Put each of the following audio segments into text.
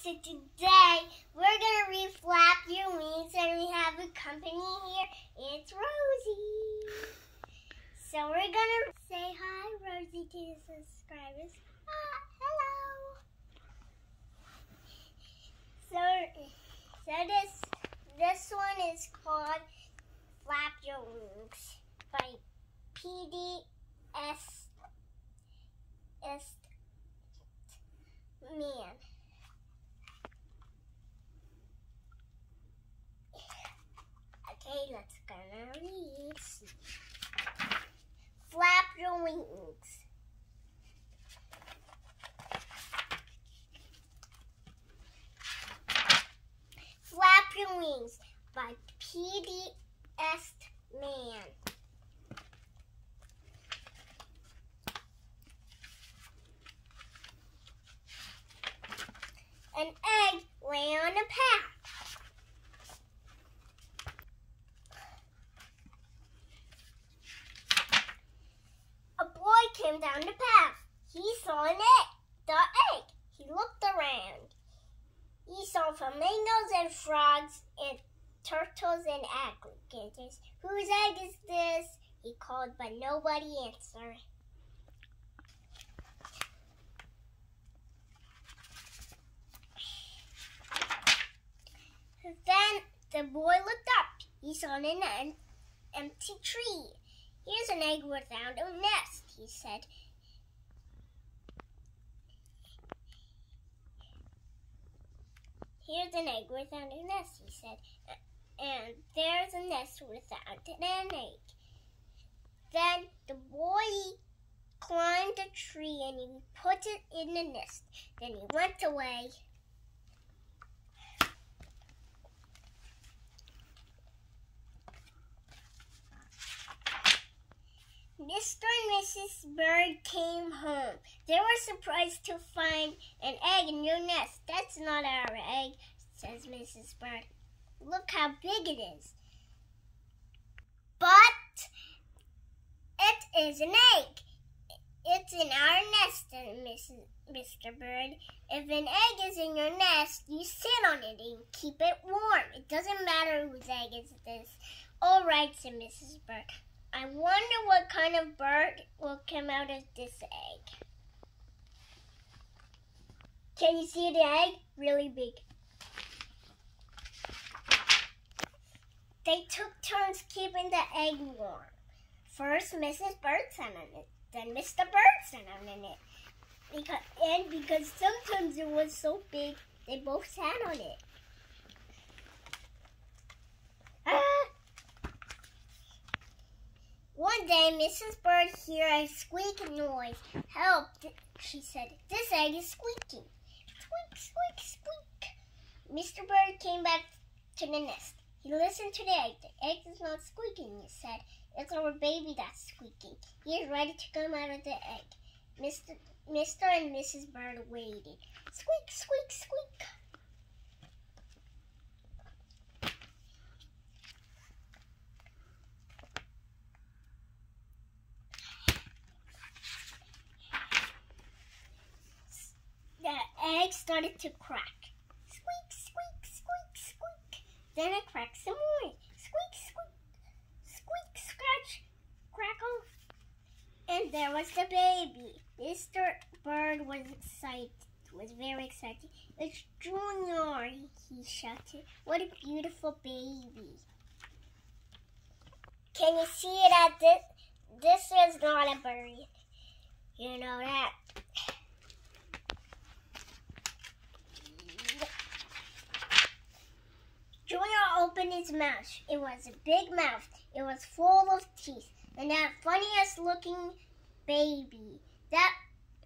so today we're gonna reflap your wings and we have a company here. It's Rosie. So we're gonna say hi, Rosie, to the subscribers. Ah, hello. So, so this this one is called Flap Your Wings by P.D. Eastman. Okay, let's gonna read. Flap your wings. Flap your wings by P.D. Eastman. An egg lay on a path. A boy came down the path. He saw an egg, the egg. He looked around. He saw flamingos and frogs and turtles and alligators. Whose egg is this? He called, but nobody answered. Then the boy looked up. He saw an empty tree. Here's an egg without a nest, he said. Here's an egg without a nest, he said. And there's a nest without an egg. Then the boy climbed a tree and he put it in the nest. Then he went away. Mr. and Mrs. Bird came home. They were surprised to find an egg in your nest. That's not our egg, says Mrs. Bird. Look how big it is. But it is an egg. It's in our nest, Mrs. Mr. Bird. If an egg is in your nest, you sit on it and keep it warm. It doesn't matter whose egg it is. All right, said Mrs. Bird. I wonder what kind of bird will come out of this egg. Can you see the egg? Really big. They took turns keeping the egg warm. First, Mrs. Bird sat on it. Then Mr. Bird sat on it. Because, and because sometimes it was so big, they both sat on it. Ah! One day, Mrs. Bird heard a squeaking noise. Help, she said. This egg is squeaking. Squeak, squeak, squeak. Mr. Bird came back to the nest. He listened to the egg. The egg is not squeaking, he said. It's our baby that's squeaking. He is ready to come out of the egg. Mr. Mr. and Mrs. Bird waited. Squeak, squeak, squeak. The egg started to crack. Squeak, squeak, squeak, squeak. Then it cracked some more. Squeak, squeak, squeak, scratch, crackle. And there was the baby. Mr. Bird was excited, was very excited. It's Junior, he shouted. What a beautiful baby. Can you see it at this? This is not a bird. You know that. Junior opened his mouth. It was a big mouth. It was full of teeth. And that funniest looking baby that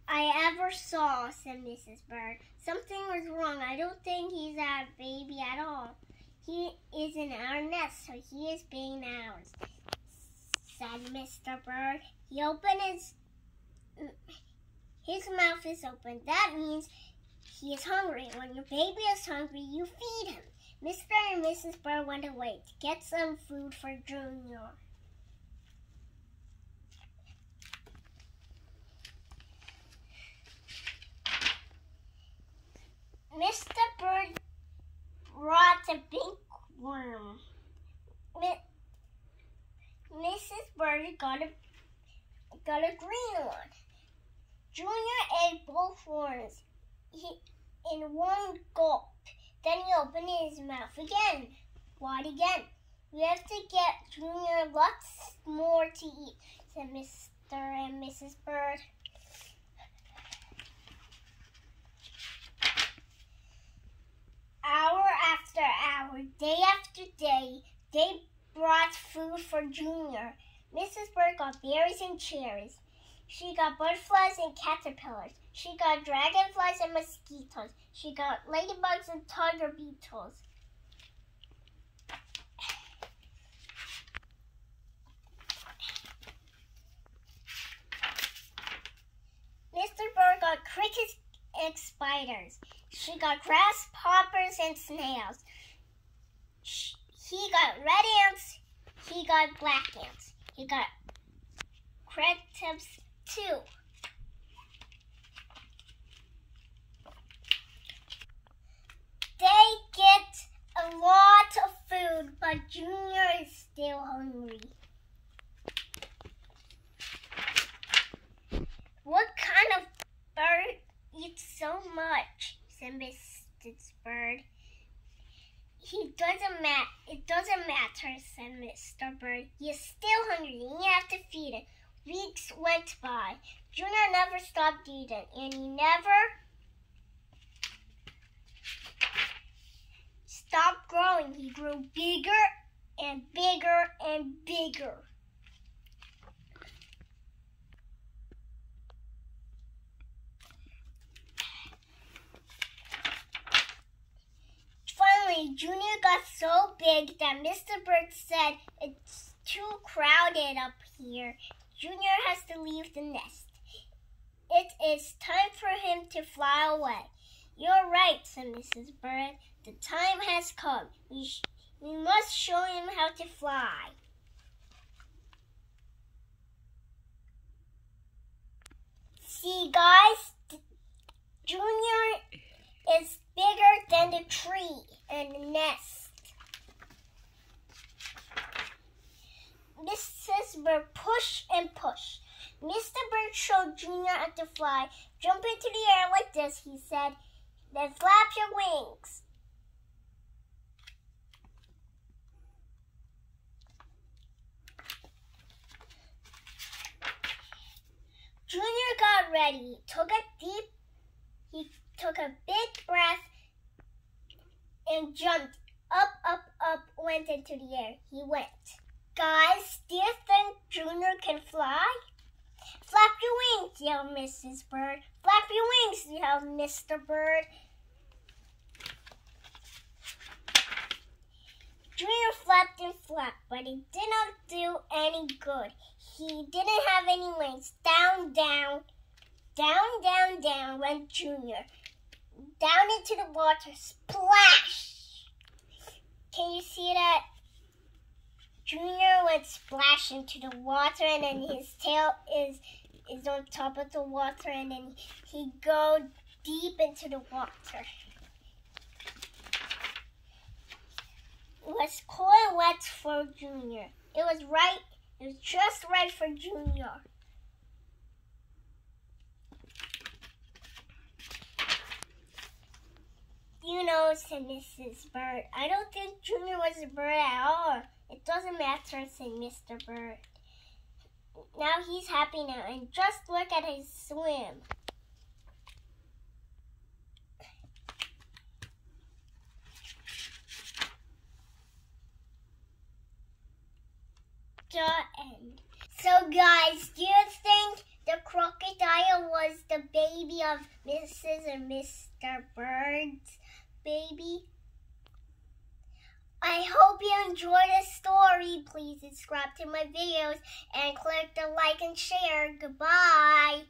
I ever saw, said Mrs. Bird. Something was wrong. I don't think he's our baby at all. He is in our nest, so he is being ours, said Mr. Bird. He opened his his mouth is open. That means he is hungry. When your baby is hungry, you feed him. Mr. and Mrs. Bear went away to get some food for Junior. Mr. Bird brought a big worm. Mrs. Bird got a, got a green one. Junior ate both worms in one gulp. Then he opened his mouth again, wide again. We have to get Junior lots more to eat, said Mr. and Mrs. Bird. Hour after hour, day after day, they brought food for Junior. Mrs. Bird got berries and cherries. She got butterflies and caterpillars. She got dragonflies and mosquitoes. She got ladybugs and tiger beetles. Mr. Bird got crickets and spiders. She got grasshoppers and snails. He got red ants. He got black ants. He got crab tips too. They get a lot of food, but Junior is still hungry. What kind of bird eats so much? said Mrs. Bird. He doesn't matter. It doesn't matter, said Mr. Bird. He's still hungry, and you have to feed him. Weeks went by. Junior never stopped eating, and he never stopped growing. He grew bigger and bigger and bigger. Finally, Junior got so big that Mr. Bird said it's too crowded up here Junior has to leave the nest. It is time for him to fly away. You're right, said Mrs. Bird. The time has come. We, we must show him how to fly. See, guys, Junior is bigger than the tree and the nest. Mrs. Bird pushed and pushed. Mr. Bird showed Junior how to fly. Jump into the air like this, he said. Then flap your wings. Junior got ready, took a deep, he took a big breath and jumped up, up, up, went into the air. He went. Guys, do you think Junior can fly? Flap your wings, yelled Mrs. Bird. Flap your wings, yelled Mr. Bird. Junior flapped and flapped, but it did not do any good. He didn't have any wings. Down, down, down, down, down went Junior. Down into the water, splash! Can you see that? Junior went splash into the water, and then his tail is is on top of the water, and then he go deep into the water. It was cool and wet for Junior. It was right. It was just right for Junior. You know, said Mrs. Bird. I don't think Junior was a bird at all. It doesn't matter, said Mr. Bird. Now he's happy now, and just look at his swim. End. So guys, do you think the crocodile was the baby of Mrs. and Mr. Bird's baby? I hope you enjoyed the story. Please subscribe to my videos and click the like and share. Goodbye.